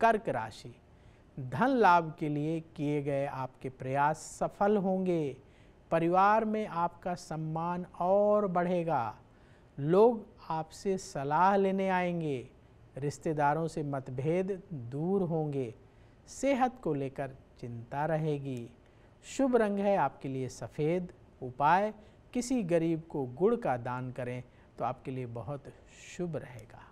कर्क राशि। धन लाभ के लिए किए गए आपके प्रयास सफल होंगे। परिवार में आपका सम्मान और बढ़ेगा। लोग आपसे सलाह लेने आएँगे। रिश्तेदारों से मतभेद दूर होंगे। सेहत को लेकर चिंता रहेगी। शुभ रंग है आपके लिए सफ़ेद। उपाय, किसी गरीब को गुड़ का दान करें तो आपके लिए बहुत शुभ रहेगा।